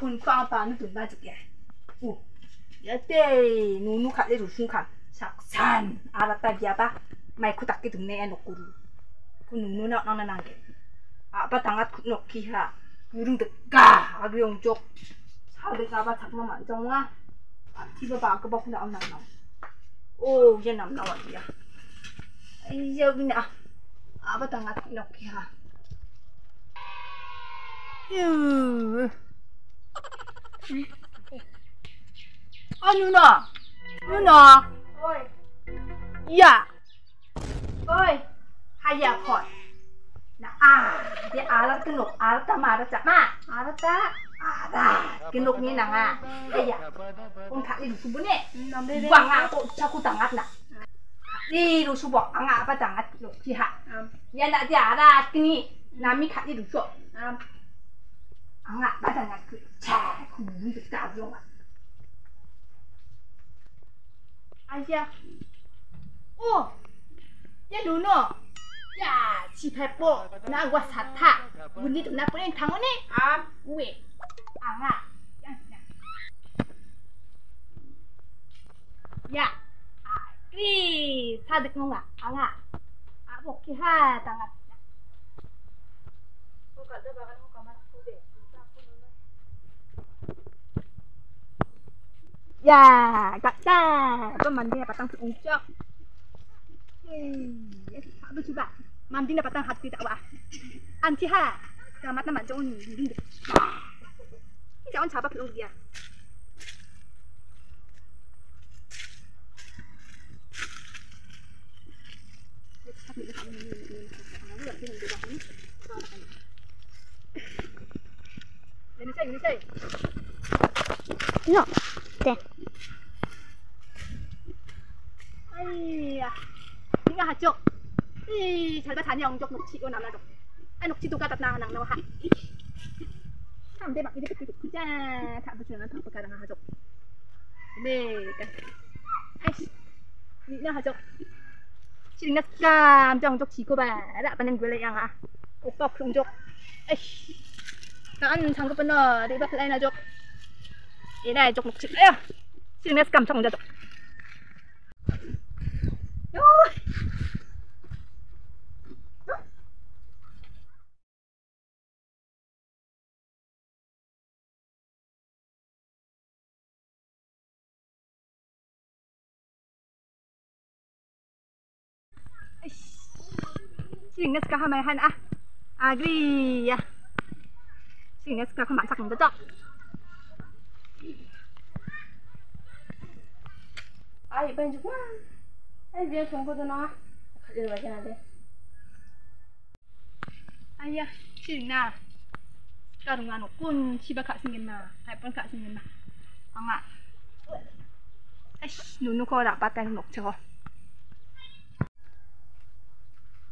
phun khoang pa nu tun ba zik ya u. Ya te nu nu kha le ru sun kha sak san ala ta bia ba. Mai khu tak ki tun ne an ku ru ku nu nu na na na nang ke. A ba tangat khu nok ki ha. Yurung de ka a gri ong jok sa de ka ba thak ma man jong wa ti ba ba ka ba khu na ang na na ô giờ nằm đâu vậy ai giờ bên nào à bắt đầu ngắt nọc kìa 유. 아 누나, 누나. Ôi, 야. ơi, hai giờ khỏi. Nà à, thì à là cái nục, à là ta mà là chả mà, à là ta. À da, cái nục như nàng à. Đây giờ, con thả đi đủ số bốn nè. nằm đây đây. Vàng à, cô cho cô tặng ngắt nè. Đi đủ số bỏ, ăn à, bắt tặng ngắt nục chi hạ. Um, Ya nak dia 啊，把咱俩给掐，可能就搞不了。阿姐，哦，你弄弄。 야, 집에 뽀, 나 와사 타, 문이도 나 보낸 당원 에, 아, 우 에, 앙 아, 야, 아, 그 리, 사득 뭔 가, 앙 아, 아, 먹기 하, 당 아, Ya, kata. Apa mandi patang. Eh, apa cuba? Mandi patang hati tak wah. Anci ha. Nama jauh ni. Ini jangan siapa perlu dia. Ini saya, ini saya. No. Deh. 아이야, 네가 하죠. 이 잘가 자니 영적 녹치 이거 남나죠. 아 녹치도 가다 나 하나 나와 하. 삼대 막 이렇게 뜯고 그자 다 붙이는 다 붙가 나 하죠. 네, 까. 아이씨, 네가 하죠. 지금 나 정적 지고 봐. 라 빠는 걸 양아. 오빠 풍 nó ăn xong cái bên nở thì bắt lấy là chụp ý này chụp một chữ đấy à? Xin nét cầm xong rồi. Chụp Sing nes kahamay han ah. Agri. À. 생겼으니까 그만 잡으면 되죠? 아 이거 이제 그만 아이 정보도 나와 가지러 가긴 한데 아이야 시린아 까롱아 놓군 집에 가 생겼나 할뻔 가 생겼나 엉아 아이씨 눈 놓고 나빠다니 먹자고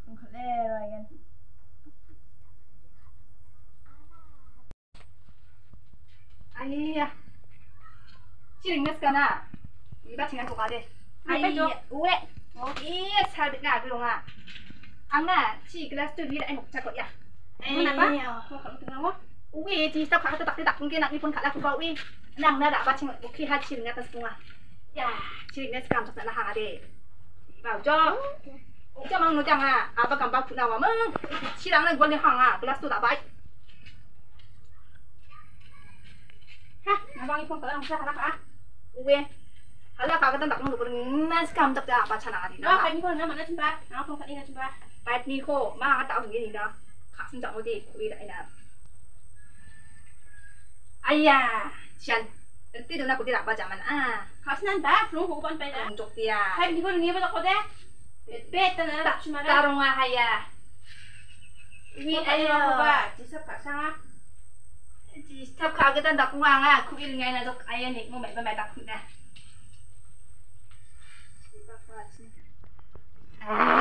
그래 와야겠 아이야. 지금났잖아. 이가 지난 거 가래. 아, 빼줘. 왜? 어, 이 차드가 그롱아. 아마 지 글라스도 위에 안 먹자 거야. 누나 봐. 뭐 그럼 들어와. 우리 지 사과 갖다 딱 딱. 이게 나 이번 갈라 그거 우리. nàng đã đã bắt chim một khi hai chim nghe ta sung à dạ chim nghe cảm thật là hàng đấy bảo cho cho mong nó chẳng à à bà cảm bảo phụ nào mà mừng chỉ đang lên quân đi hàng à plus tôi đã bái Hah, nabang ipong kalang sa halak ah. Uwe. Halak kagad ang takmang lugar ngas kam tak tak pacha na rin. Nah, kani ko na mana timba. Nah, kung kani na timba. Pait ni ko, ma ka tao gini da. Kasim tak odi kuwi da ina. Ayya, sian. Erti dona ko tidak baca man ah. Kasinan ba, flu ko kon pa na. Untuk dia. Hai ni ko ni ba ko de. Bet na tak cuma. Tarunga haya. Wi ayo ba, jisap kasang ah. 탑카 그단 닭궁왕아 쿠빌 ngay na dok ayan ni mo may pamay 닭궁 na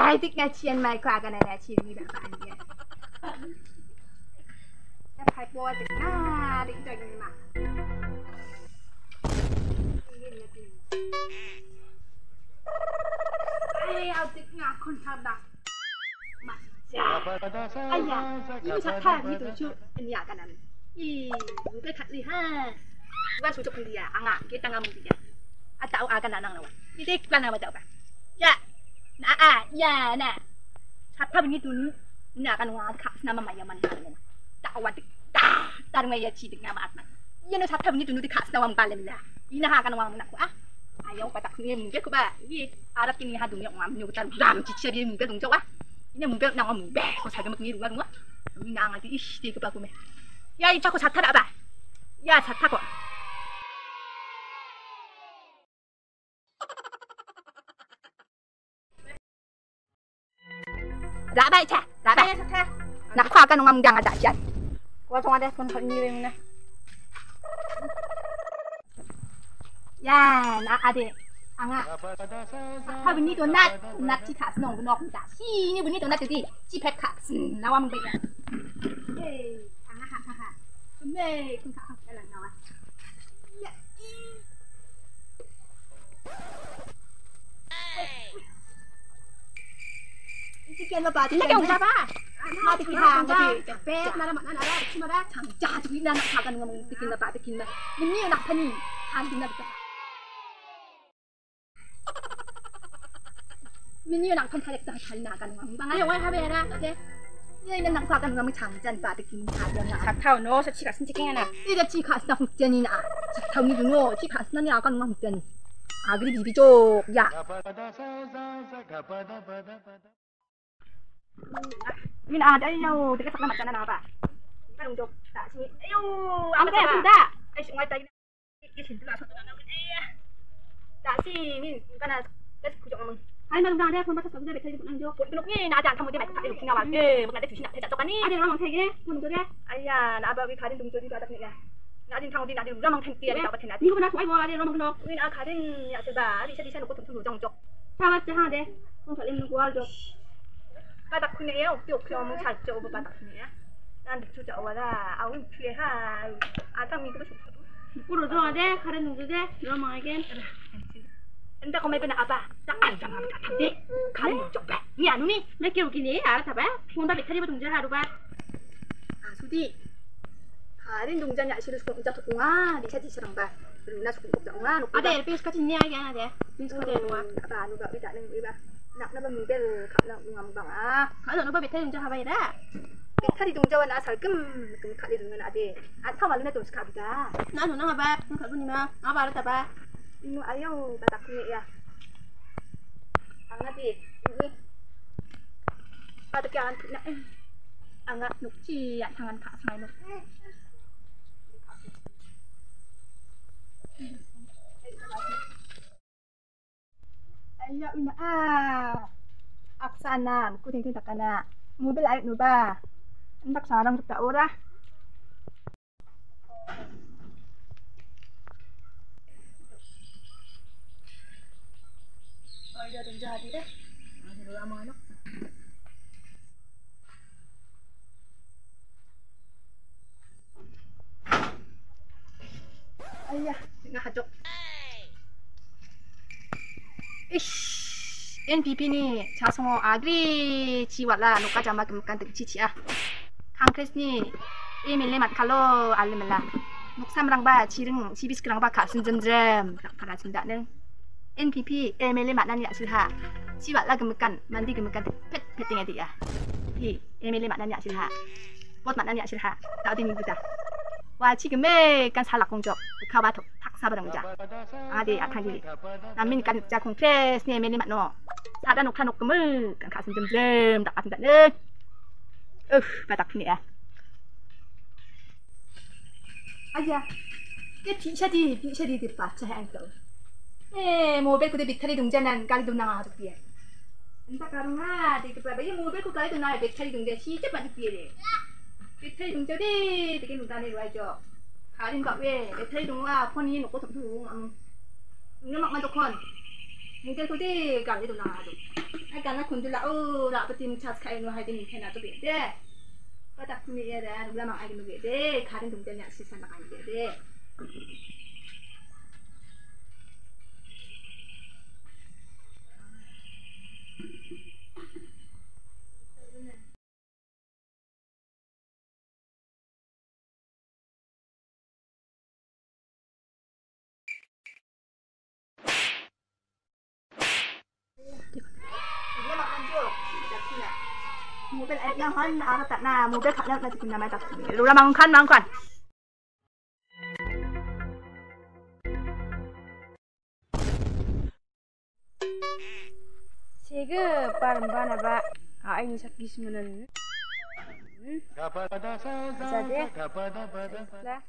ai tik na chien mai kwa ka na na chien ni ba pan ya ya pai bo tik na tik jang ni ma ai au tik na kon thab dak ma ya ai ya ni sa tha ni tu chu en ya ka na ih gue gak lihat gue sudah beli ya angak kita nggak mungkin ya atau akan anak lawan ini kan nama jawab ya nah ah ya nah siapa dulu, ini akan ngangkat nama maya mantan tak wadik tak tak tarung ya cideng nama atman ini siapa dulu nanti khas nama balen lah ini akan ngomong aku ah ayo kata ini mungkin aku bah ini arab ini hadunya ngomong nyutar ram cik ini mungkin dong jawab ini mungkin nama ngomong beh kau saja mungkin rumah rumah ini nangat ih dia kebaku meh 가서 나와 발렘라 이나 하가 나와 나고 아 아영 바닥 니 문게 그봐 이 알았긴 하 동영 맘 요거 따로 람 지치리 문게 동적 와 이제 문게 나와 문게 거 자기 먹니 누가 누가 이 나가지 이씨 이거 봐 보면 야, 이 자꾸 자타라 봐. 야, 자타고. 라바 이차, 라바. 야 좋다. 나 화가 농아 문장하다, 야. 와 정화대 돈 벌니 왜나? 야, 나 아들. 앙아. 하 분이 돈 낫, 낫지 가스 농구 농다. 시니 분이 돈 낫지. 지백 가스 나와 문베야. 예, 앙아 하하하. 근데 그 가스 잘 나와. 야, 이. 이게 너 봐. 이게 온다 봐. 마 듣기 하 자, 자 빼 나라 만 나라 치마라. 장자 저기 나나 가가는 거 듣긴 나 봐, 듣긴 나. 민니 낙하니 한 듣나 보다. 민니 낙한 타렉다 잘 나가는 거. 방아 아니 왜 하베라? 오케이. 얘는 낙하가는 거 장잔 봐, 듣긴 하잖아. 작타오 너 서치가 신치킹하나. 이거 지 가스나 흑전이나. 자타운이 누노 지 가스나 나가는 거 흑전. 아 그리 비비족. 야, 민 아, 달려. 되게 잠깐 맞잖아 나봐. 이거 동족. 다시. 에요. 아무튼 아프다. 아이씨, ngoài tay cái chuyện tức là thật là nó đã si mình cái là cái cụ 할말은가래 혼바차 저기서 백해지 보는 중 녹이 나지 않다 무대 말다 이렇게 나와 예 못나대 주신 앞에 잡자가니 아래 그럼 세게 동조래 아야 나바위 가린 동조리 바닥 내가 나진 장어디 나진 우라망 텐띠야 나바 텐나 이거 나 좋아요 아래 그럼 그럼 우리 나 가린 야채바 리샤 리샤 놓고 동통 노정 쪽 사왔지 하네 동철 있는 거 알죠 바닥 쿠네야 오피 오피 어머 잘 쪼고 바닥 쿠네야 난 주자 와라 아우 피해하 아참 이거 좋다 이쁘로 좋아해 가린 동조대 우라망에겐 thằng đi khá đến chỗ bé nhà nó đi 몇 개로 기니? 알았다 봐. 돈 받이 배터리 돈 줘 하루 봐. 아, 수디. 가린 동자니 아시를 수고 동자 동아 리차 지시랑 봐. 그리고 나 수고 동자 동아 놓고 아대 엘피스 같이 니 하게 하나 돼. 민스 거대 놓아. 봐 누가 우리 다는 우리 봐. 나 나봐 무게를 가라 누가 방 아. 가서 너 배터리 돈 줘 하바이라. 배터리 동자와 나 살금 금 가리 동은 아데. 아 타마 눈에 돈 스카비가. 나 돈나 하바. 돈 가보니마. 아 알았다 봐. Ino ayaw tatakni ya. Angat eh. Ini. Patakyan na eh. Angat nuk ya tangan kak sangai nuk. Ayaw ina ah. Aksana, kuting-ting takana. Mobil ayat nuba. Entak sarang tak ora. Oh, iya dong jadi deh. Ada lama anak. Ayah, tengah hajok. 이씨, NPP니 자성어 아그리 지와라 노까자마 금간 등치치야. 캉크레스니 이밀리 맛칼로 알리멜라. 녹삼랑바 지릉 지비스크랑바 가슴점점 바라진다는 NPP เอเมเลมานั่นแหละชื่อฮะชีวะละกันกันมันดีกันกันเพชรเพชรยังไงดีอะพี่เอเมเลมานั่นแหละชื่อฮะวัดมานั่นแหละชื่อฮะเราดีมีบุตะว่าชีกันเม่กันชาหลักคงจบเข้าบ้านถกทักซาบันงจ่ะอะดีอ่าทันดีนั่นไมินกันจากคงเทสเนี่ยเมเลมาโนซาดานกทานกกมือกันขาสินเจิมๆตักปัดสินเจิมเออไปตักที่นี่อะ哎呀，这皮下地，皮下地的吧，这还够。 chi chấp nhận được tiền 배터리 동절이 되게 누다네 와죠. 가린 거 왜? 배터리 동화 폰이 놓고 덤수 응. 이거 막만 좋건. 이게 그때 가리도 나도. 아 간나 군들라 어 라버팀 차스 카이노 하이딩 해나도 돼. 바닥 구미에라 누가 막 알게 누게 돼. 가린 동절이 시선 나가는 게 돼. Mobil air yang kan arah tak na mobil kat nak nanti kena mai tak. Lu lah makan makan. Sega parang bana ba? Ah, ini sakit semua ni. Gapada sa Bisa deh. gapada pada.